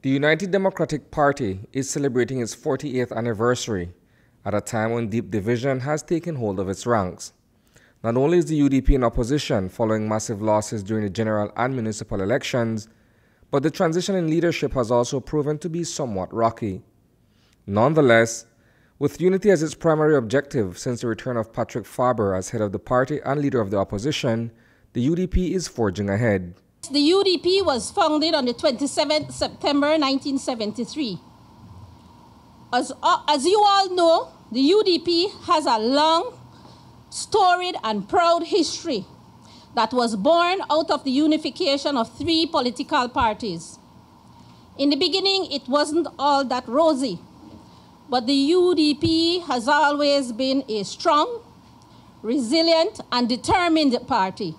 The United Democratic Party is celebrating its 48th anniversary at a time when deep division has taken hold of its ranks. Not only is the UDP in opposition following massive losses during the general and municipal elections, but the transition in leadership has also proven to be somewhat rocky. Nonetheless, with unity as its primary objective since the return of Patrick Faber as head of the party and leader of the opposition, the UDP is forging ahead. The UDP was founded on the 27th September 1973. As, uh, as you all know, the UDP has a long, storied, and proud history that was born out of the unification of three political parties. In the beginning, it wasn't all that rosy, but the UDP has always been a strong, resilient, and determined party.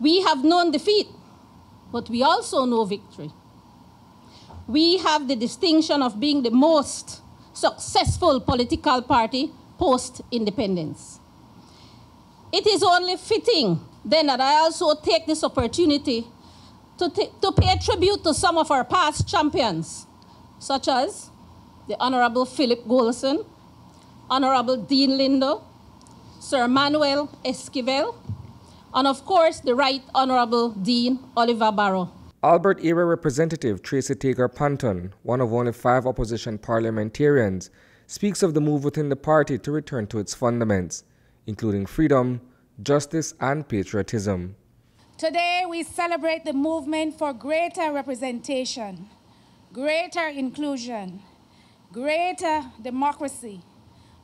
We have known defeat, but we also know victory. We have the distinction of being the most successful political party post independence. It is only fitting then that I also take this opportunity to, to pay tribute to some of our past champions, such as the Honorable Philip Goldson, Honorable Dean Lindo, Sir Manuel Esquivel, and of course, the Right Honorable Dean Oliver Barrow. Albert Area Representative Tracy Taegar Panton, one of only five opposition parliamentarians, speaks of the move within the party to return to its fundamentals, including freedom, justice, and patriotism. Today, we celebrate the movement for greater representation, greater inclusion, greater democracy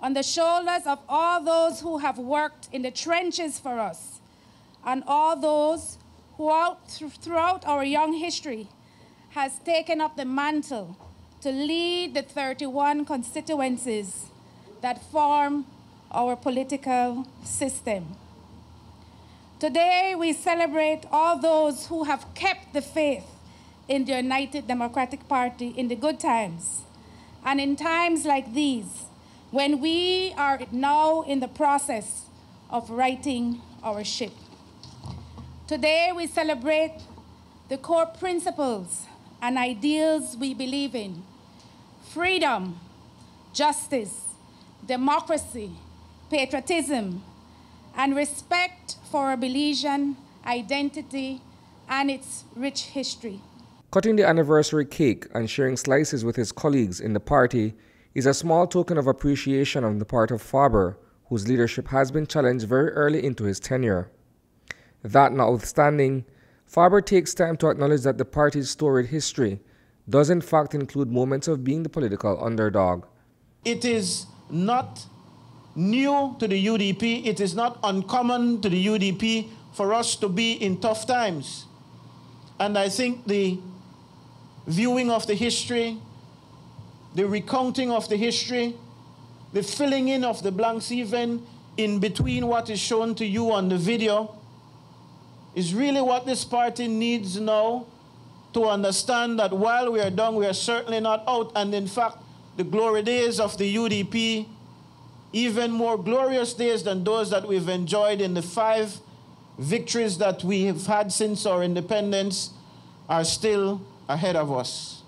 on the shoulders of all those who have worked in the trenches for us and all those who out, throughout our young history has taken up the mantle to lead the 31 constituencies that form our political system. Today, we celebrate all those who have kept the faith in the United Democratic Party in the good times. And in times like these, when we are now in the process of righting our ship. Today we celebrate the core principles and ideals we believe in freedom, justice, democracy, patriotism, and respect for our Belizean identity and its rich history. Cutting the anniversary cake and sharing slices with his colleagues in the party is a small token of appreciation on the part of Faber, whose leadership has been challenged very early into his tenure. That notwithstanding, Faber takes time to acknowledge that the party's storied history does in fact include moments of being the political underdog. It is not new to the UDP, it is not uncommon to the UDP for us to be in tough times. And I think the viewing of the history, the recounting of the history, the filling in of the blanks even in between what is shown to you on the video is really what this party needs now to understand that while we are done, we are certainly not out. And in fact, the glory days of the UDP, even more glorious days than those that we've enjoyed in the five victories that we have had since our independence, are still ahead of us.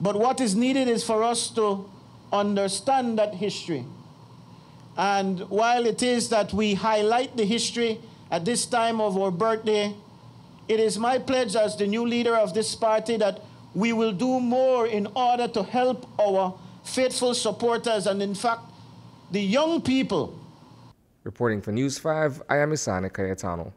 But what is needed is for us to understand that history. And while it is that we highlight the history, at this time of our birthday, it is my pledge as the new leader of this party that we will do more in order to help our faithful supporters and, in fact, the young people. Reporting for News 5, I am Isani Cayetano.